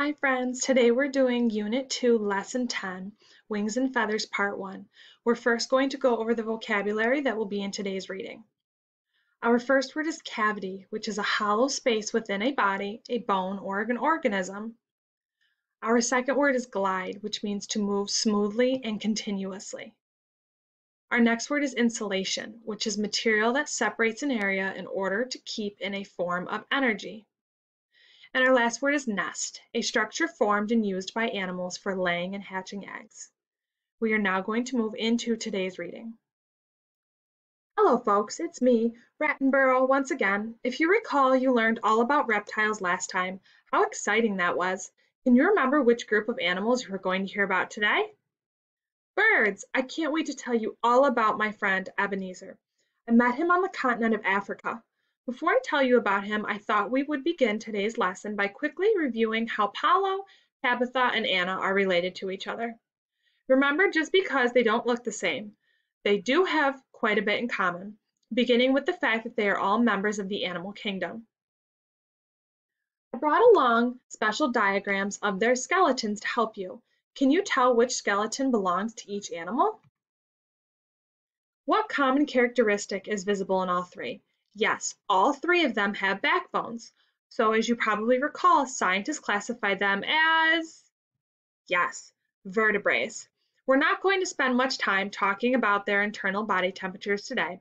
Hi friends, today we're doing Unit 2, Lesson 10, Wings and Feathers, Part 1. We're first going to go over the vocabulary that will be in today's reading. Our first word is cavity, which is a hollow space within a body, a bone, or an organism. Our second word is glide, which means to move smoothly and continuously. Our next word is insulation, which is material that separates an area in order to keep in a form of energy. And our last word is nest, a structure formed and used by animals for laying and hatching eggs. We are now going to move into today's reading. Hello folks, it's me, Rattenborough, once again. If you recall, you learned all about reptiles last time. How exciting that was. Can you remember which group of animals you are going to hear about today? Birds! I can't wait to tell you all about my friend Ebenezer. I met him on the continent of Africa. Before I tell you about him, I thought we would begin today's lesson by quickly reviewing how Paulo, Tabitha, and Anna are related to each other. Remember, just because they don't look the same, they do have quite a bit in common, beginning with the fact that they are all members of the animal kingdom. I brought along special diagrams of their skeletons to help you. Can you tell which skeleton belongs to each animal? What common characteristic is visible in all three? Yes, all three of them have backbones. So as you probably recall, scientists classify them as, yes, vertebrates. We're not going to spend much time talking about their internal body temperatures today,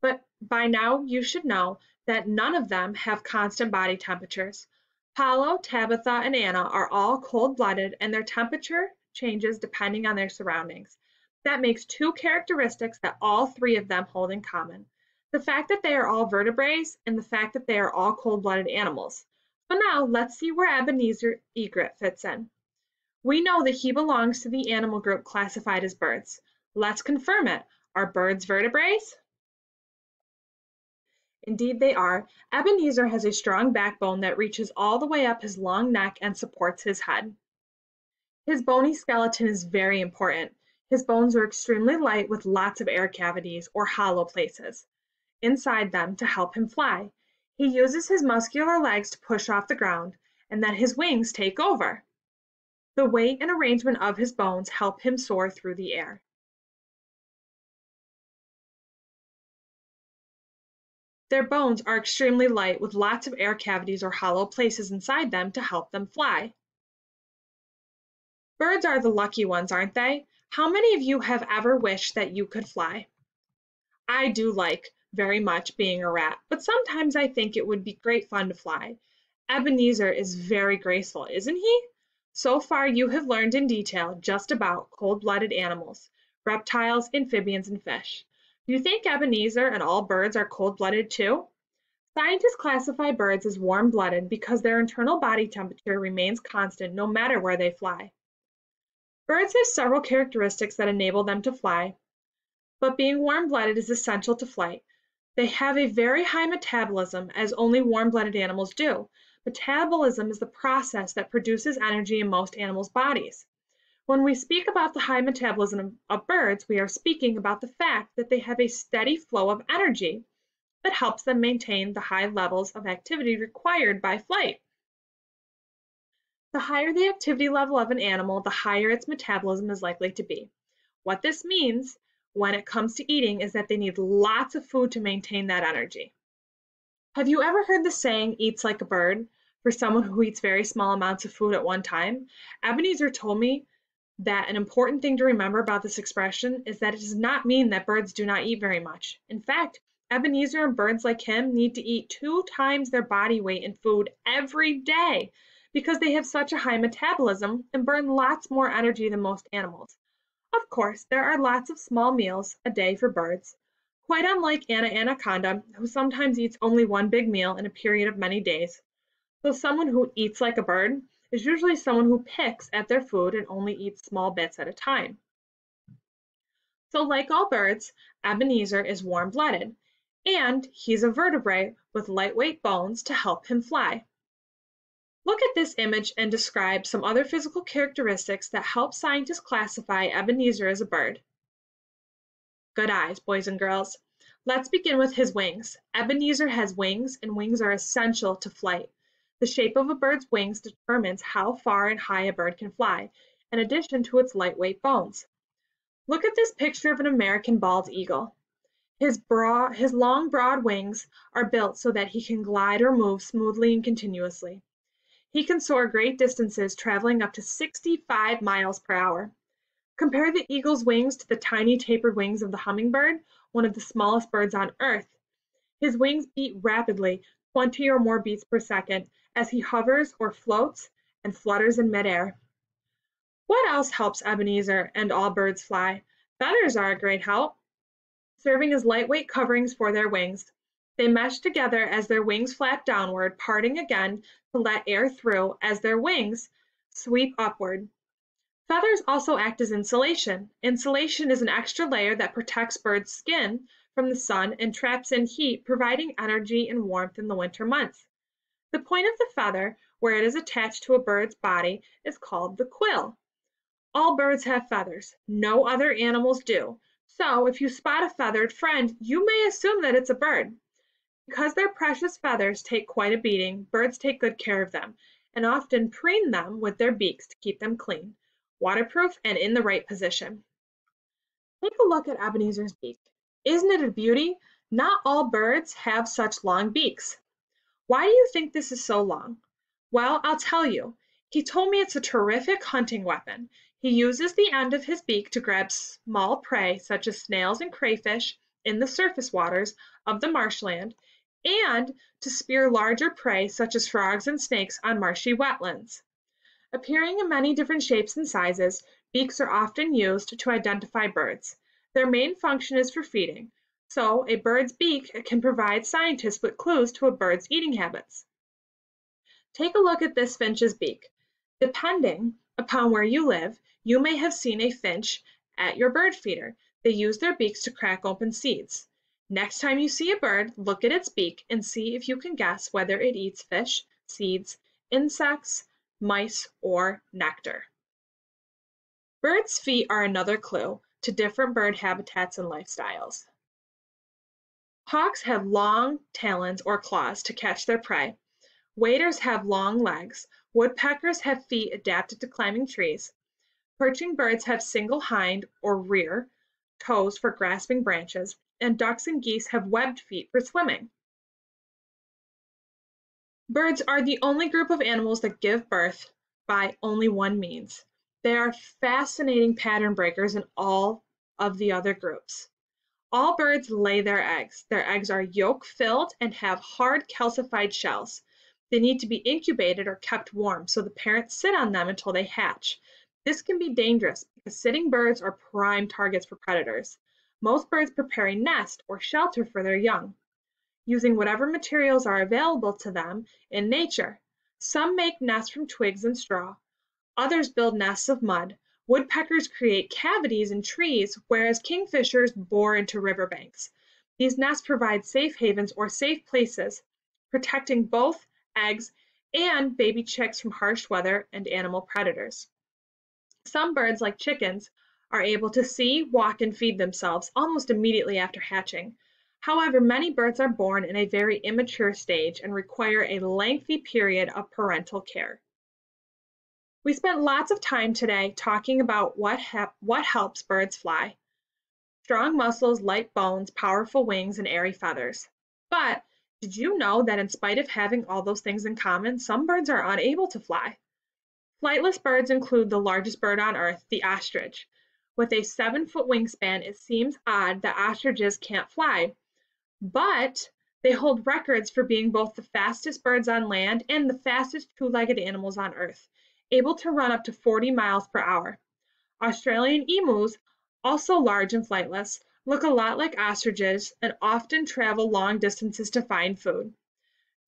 but by now you should know that none of them have constant body temperatures. Paulo, Tabitha, and Anna are all cold-blooded and their temperature changes depending on their surroundings. That makes two characteristics that all three of them hold in common the fact that they are all vertebrates, and the fact that they are all cold-blooded animals. But now let's see where Ebenezer egret fits in. We know that he belongs to the animal group classified as birds. Let's confirm it. Are birds vertebrates? Indeed they are. Ebenezer has a strong backbone that reaches all the way up his long neck and supports his head. His bony skeleton is very important. His bones are extremely light with lots of air cavities or hollow places inside them to help him fly. He uses his muscular legs to push off the ground, and then his wings take over. The weight and arrangement of his bones help him soar through the air. Their bones are extremely light with lots of air cavities or hollow places inside them to help them fly. Birds are the lucky ones, aren't they? How many of you have ever wished that you could fly? I do like very much being a rat, but sometimes I think it would be great fun to fly. Ebenezer is very graceful, isn't he? So far you have learned in detail just about cold-blooded animals, reptiles, amphibians, and fish. Do you think Ebenezer and all birds are cold-blooded too? Scientists classify birds as warm-blooded because their internal body temperature remains constant no matter where they fly. Birds have several characteristics that enable them to fly, but being warm-blooded is essential to flight. They have a very high metabolism, as only warm-blooded animals do. Metabolism is the process that produces energy in most animals' bodies. When we speak about the high metabolism of birds, we are speaking about the fact that they have a steady flow of energy that helps them maintain the high levels of activity required by flight. The higher the activity level of an animal, the higher its metabolism is likely to be. What this means when it comes to eating is that they need lots of food to maintain that energy. Have you ever heard the saying, eats like a bird, for someone who eats very small amounts of food at one time? Ebenezer told me that an important thing to remember about this expression is that it does not mean that birds do not eat very much. In fact, Ebenezer and birds like him need to eat two times their body weight in food every day because they have such a high metabolism and burn lots more energy than most animals. Of course, there are lots of small meals a day for birds, quite unlike Anna Anaconda, who sometimes eats only one big meal in a period of many days. So someone who eats like a bird is usually someone who picks at their food and only eats small bits at a time. So like all birds, Ebenezer is warm-blooded, and he's a vertebrate with lightweight bones to help him fly. Look at this image and describe some other physical characteristics that help scientists classify Ebenezer as a bird. Good eyes, boys and girls. Let's begin with his wings. Ebenezer has wings, and wings are essential to flight. The shape of a bird's wings determines how far and high a bird can fly, in addition to its lightweight bones. Look at this picture of an American bald eagle. His, broad, his long, broad wings are built so that he can glide or move smoothly and continuously. He can soar great distances, traveling up to 65 miles per hour. Compare the eagle's wings to the tiny tapered wings of the hummingbird, one of the smallest birds on Earth. His wings beat rapidly, 20 or more beats per second, as he hovers or floats and flutters in midair. What else helps Ebenezer and all birds fly? Feathers are a great help serving as lightweight coverings for their wings. They mesh together as their wings flap downward, parting again to let air through as their wings sweep upward. Feathers also act as insulation. Insulation is an extra layer that protects birds' skin from the sun and traps in heat, providing energy and warmth in the winter months. The point of the feather, where it is attached to a bird's body, is called the quill. All birds have feathers. No other animals do. So if you spot a feathered friend, you may assume that it's a bird. Because their precious feathers take quite a beating, birds take good care of them and often preen them with their beaks to keep them clean, waterproof, and in the right position. Take a look at Ebenezer's beak. Isn't it a beauty? Not all birds have such long beaks. Why do you think this is so long? Well, I'll tell you. He told me it's a terrific hunting weapon. He uses the end of his beak to grab small prey such as snails and crayfish in the surface waters of the marshland and to spear larger prey such as frogs and snakes on marshy wetlands. Appearing in many different shapes and sizes, beaks are often used to identify birds. Their main function is for feeding, so a bird's beak can provide scientists with clues to a bird's eating habits. Take a look at this finch's beak. Depending upon where you live, you may have seen a finch at your bird feeder. They use their beaks to crack open seeds. Next time you see a bird, look at its beak and see if you can guess whether it eats fish, seeds, insects, mice, or nectar. Birds' feet are another clue to different bird habitats and lifestyles. Hawks have long talons or claws to catch their prey. Waders have long legs. Woodpeckers have feet adapted to climbing trees. Perching birds have single hind or rear toes for grasping branches, and ducks and geese have webbed feet for swimming. Birds are the only group of animals that give birth by only one means. They are fascinating pattern breakers in all of the other groups. All birds lay their eggs. Their eggs are yolk filled and have hard calcified shells. They need to be incubated or kept warm so the parents sit on them until they hatch. This can be dangerous because sitting birds are prime targets for predators. Most birds prepare a nest or shelter for their young, using whatever materials are available to them in nature. Some make nests from twigs and straw. Others build nests of mud. Woodpeckers create cavities in trees, whereas kingfishers bore into riverbanks. These nests provide safe havens or safe places, protecting both eggs and baby chicks from harsh weather and animal predators. Some birds, like chickens, are able to see, walk, and feed themselves almost immediately after hatching. However, many birds are born in a very immature stage and require a lengthy period of parental care. We spent lots of time today talking about what, what helps birds fly. Strong muscles, light bones, powerful wings, and airy feathers. But did you know that in spite of having all those things in common, some birds are unable to fly? Flightless birds include the largest bird on Earth, the ostrich. With a seven-foot wingspan, it seems odd that ostriches can't fly, but they hold records for being both the fastest birds on land and the fastest two-legged animals on Earth, able to run up to 40 miles per hour. Australian emus, also large and flightless, look a lot like ostriches and often travel long distances to find food.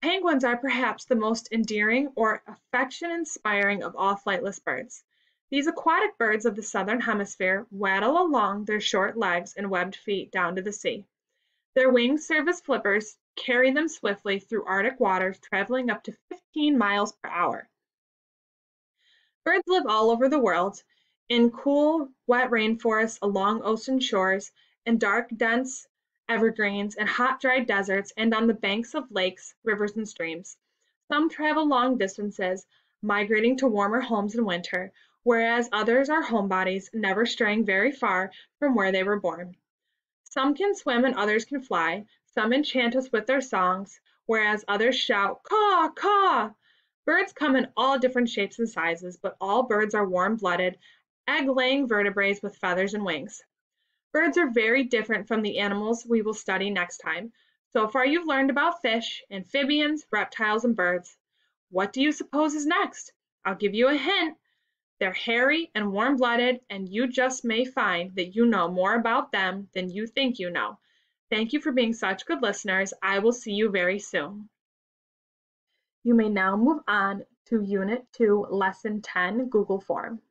Penguins are perhaps the most endearing or affection-inspiring of all flightless birds. These aquatic birds of the southern hemisphere waddle along their short legs and webbed feet down to the sea. Their wings serve as flippers, carry them swiftly through Arctic waters, traveling up to 15 miles per hour. Birds live all over the world, in cool, wet rainforests along ocean shores, in dark, dense evergreens, and hot, dry deserts, and on the banks of lakes, rivers, and streams. Some travel long distances, migrating to warmer homes in winter, whereas others are homebodies, never straying very far from where they were born. Some can swim and others can fly, some enchant us with their songs, whereas others shout caw, caw. Birds come in all different shapes and sizes, but all birds are warm-blooded, egg-laying vertebrates with feathers and wings. Birds are very different from the animals we will study next time. So far you've learned about fish, amphibians, reptiles, and birds. What do you suppose is next? I'll give you a hint. They're hairy and warm-blooded, and you just may find that you know more about them than you think you know. Thank you for being such good listeners. I will see you very soon. You may now move on to Unit 2, Lesson 10, Google Form.